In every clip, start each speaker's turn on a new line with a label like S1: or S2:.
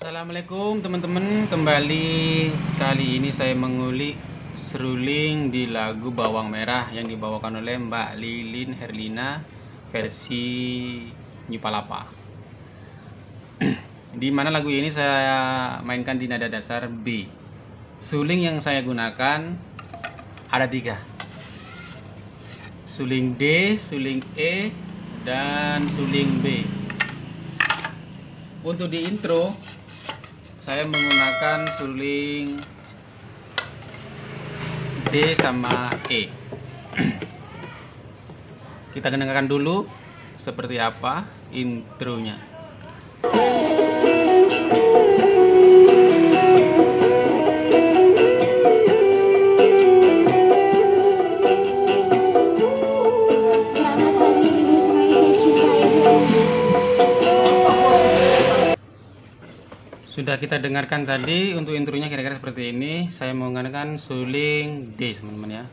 S1: Assalamualaikum teman-teman. Kembali kali ini saya mengulik seruling di lagu Bawang Merah Yang dibawakan oleh Mbak Lilin Herlina versi New Palapa. Di mana lagu ini saya mainkan di nada dasar B. Suling yang saya gunakan ada tiga. Suling D, suling E, dan suling B. Untuk di intro saya menggunakan suling D sama E. Kita dengarkan dulu seperti apa intronya sudah kita dengarkan tadi untuk intronya kira-kira seperti ini. Saya menggunakan suling D teman-teman ya.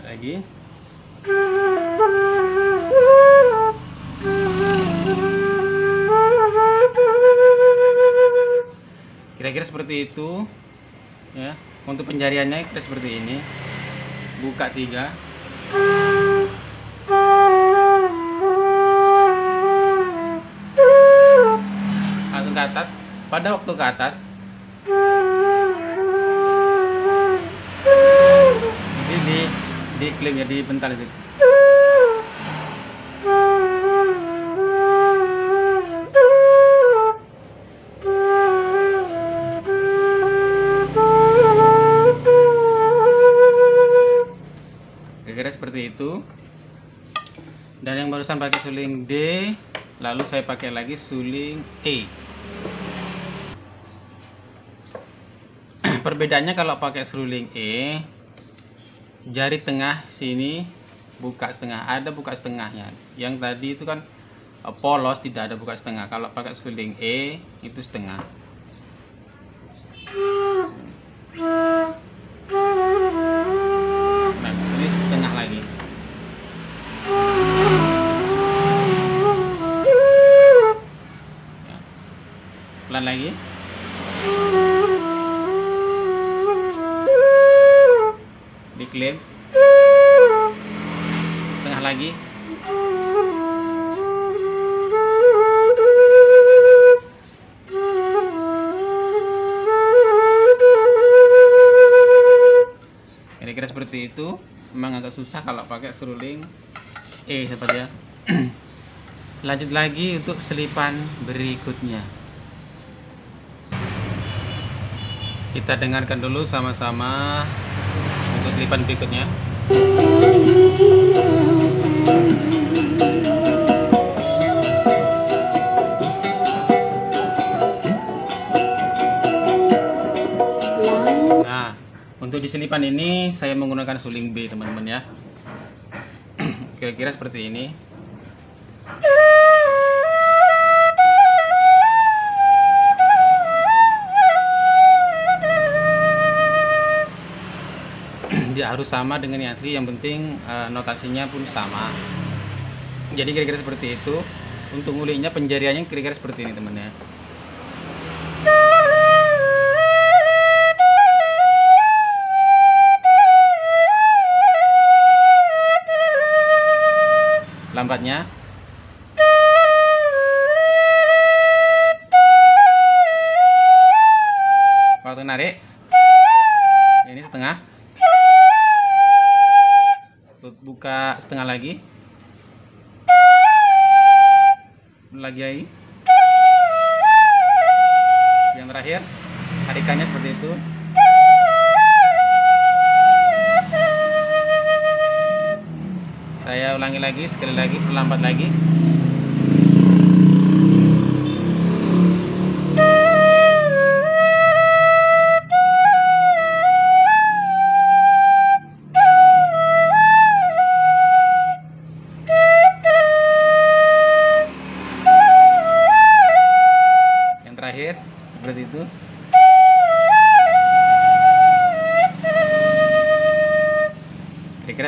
S1: Lagi. Kira-kira seperti itu ya untuk penjariannya kira seperti ini. Buka tiga. Langsung ke atas. Pada waktu ke atas. Jadi di di klaim ya di bentar itu dan yang barusan pakai suling D lalu saya pakai lagi suling E. Perbedaannya kalau pakai suling E jari tengah sini buka setengah ada buka setengahnya. Yang tadi itu kan eh, polos tidak ada buka setengah. Kalau pakai suling E itu setengah diklaim. Tengah lagi. Kira-kira seperti itu. Memang agak susah kalau pakai seruling. E seperti ya lanjut lagi untuk selipan berikutnya kita dengarkan dulu sama-sama untuk selipan berikutnya Nah, untuk di selipan ini saya menggunakan suling B, teman-teman ya. Kira-kira seperti ini. Harus sama dengan yang asli, yang penting eh, notasinya pun sama. Jadi kira-kira seperti itu. Untuk nguliknya penjariannya kira-kira seperti ini, teman ya. lambatnya waktu narik ini setengah buka setengah lagi. Lagi lagi yang terakhir tarikannya seperti itu. Saya ulangi lagi sekali lagi perlambat lagi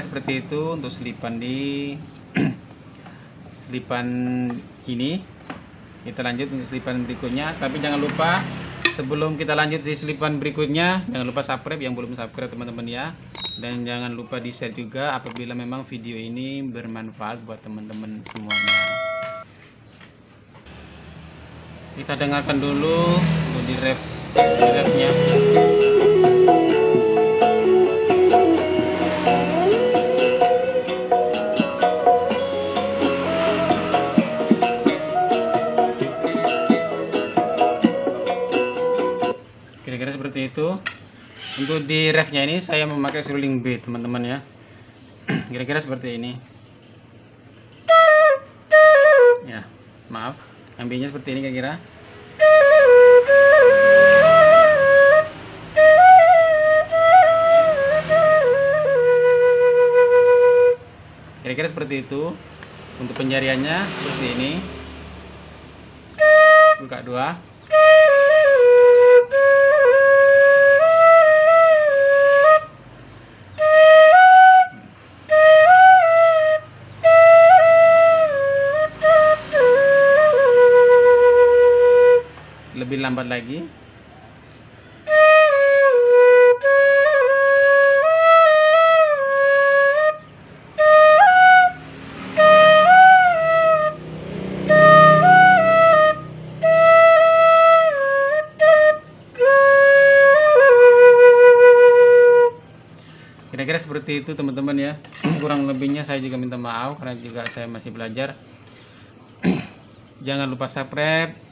S1: seperti itu untuk selipan di selipan ini. Kita lanjut untuk selipan berikutnya. Tapi jangan lupa sebelum kita lanjut di selipan berikutnya jangan lupa subscribe. Yang belum subscribe teman-teman ya. Dan jangan lupa di share juga apabila memang video ini bermanfaat buat teman-teman semuanya. Kita dengarkan dulu untuk di ref di refnya untuk di refnya ini saya memakai seruling B teman-teman ya. Kira-kira seperti ini. Ya maaf. Ambilnya seperti ini kira-kira. Kira-kira seperti itu. Untuk penjariannya seperti ini. Buka dua lebih lambat lagi. Kira-kira seperti itu teman-teman ya. Kurang lebihnya saya juga minta maaf karena juga saya masih belajar. Jangan lupa subscribe